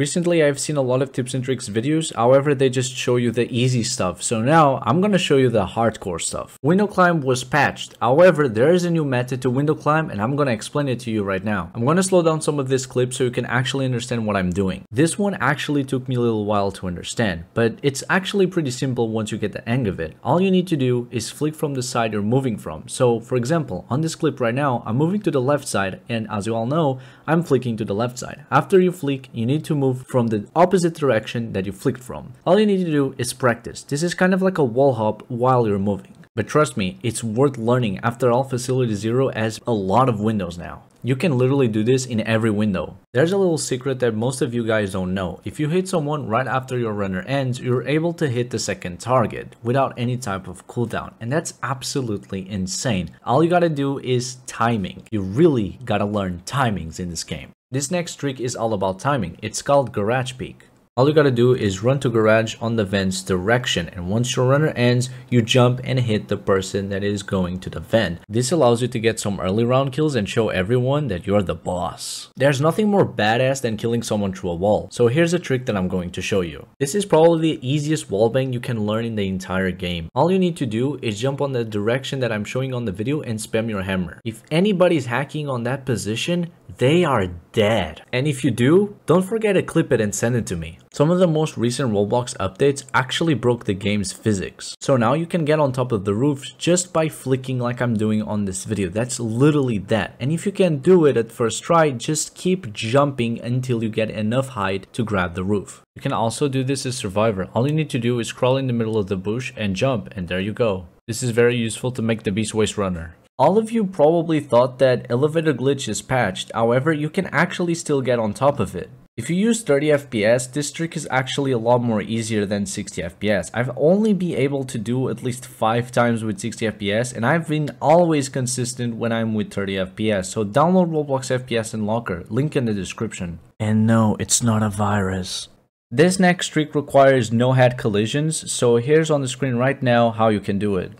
Recently, I've seen a lot of tips and tricks videos, however, they just show you the easy stuff. So now, I'm gonna show you the hardcore stuff. Window climb was patched, however, there is a new method to window climb and I'm gonna explain it to you right now. I'm gonna slow down some of this clip so you can actually understand what I'm doing. This one actually took me a little while to understand, but it's actually pretty simple once you get the hang of it. All you need to do is flick from the side you're moving from. So for example, on this clip right now, I'm moving to the left side and as you all know, I'm flicking to the left side. After you flick, you need to move move from the opposite direction that you flicked from. All you need to do is practice. This is kind of like a wall hop while you're moving. But trust me, it's worth learning. After all, Facility Zero has a lot of windows now. You can literally do this in every window. There's a little secret that most of you guys don't know. If you hit someone right after your runner ends, you're able to hit the second target without any type of cooldown. And that's absolutely insane. All you gotta do is timing. You really gotta learn timings in this game. This next trick is all about timing. It's called Garage Peek. All you gotta do is run to garage on the vent's direction and once your runner ends, you jump and hit the person that is going to the vent. This allows you to get some early round kills and show everyone that you're the boss. There's nothing more badass than killing someone through a wall, so here's a trick that I'm going to show you. This is probably the easiest wallbang you can learn in the entire game. All you need to do is jump on the direction that I'm showing on the video and spam your hammer. If anybody's hacking on that position, they are dead. And if you do, don't forget to clip it and send it to me. Some of the most recent Roblox updates actually broke the game's physics. So now you can get on top of the roofs just by flicking like I'm doing on this video. That's literally that. And if you can do it at first try, just keep jumping until you get enough height to grab the roof. You can also do this as Survivor. All you need to do is crawl in the middle of the bush and jump and there you go. This is very useful to make the Beast Waste Runner. All of you probably thought that elevator glitch is patched, however you can actually still get on top of it. If you use 30 FPS, this trick is actually a lot more easier than 60 FPS. I've only been able to do at least 5 times with 60 FPS and I've been always consistent when I'm with 30 FPS. So download Roblox FPS Unlocker, link in the description. And no, it's not a virus. This next trick requires no head collisions, so here's on the screen right now how you can do it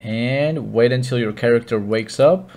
and wait until your character wakes up.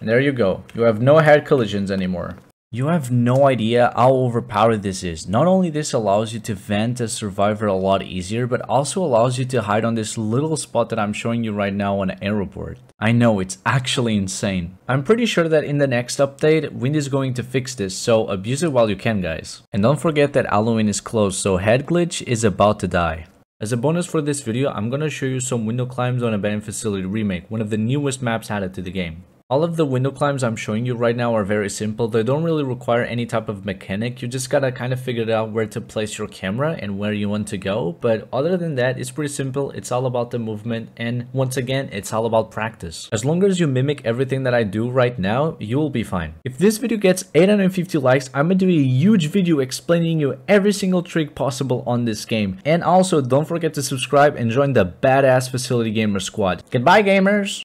And there you go. You have no head collisions anymore. You have no idea how overpowered this is. Not only this allows you to vent as survivor a lot easier, but also allows you to hide on this little spot that I'm showing you right now on Aeroport. I know, it's actually insane. I'm pretty sure that in the next update, Wind is going to fix this, so abuse it while you can guys. And don't forget that Halloween is close, so Head Glitch is about to die. As a bonus for this video, I'm gonna show you some window climbs on Abandoned Facility Remake, one of the newest maps added to the game. All of the window climbs I'm showing you right now are very simple. They don't really require any type of mechanic. You just gotta kind of figure it out where to place your camera and where you want to go. But other than that, it's pretty simple. It's all about the movement. And once again, it's all about practice. As long as you mimic everything that I do right now, you will be fine. If this video gets 850 likes, I'm gonna do a huge video explaining you every single trick possible on this game. And also, don't forget to subscribe and join the badass Facility Gamer squad. Goodbye, gamers!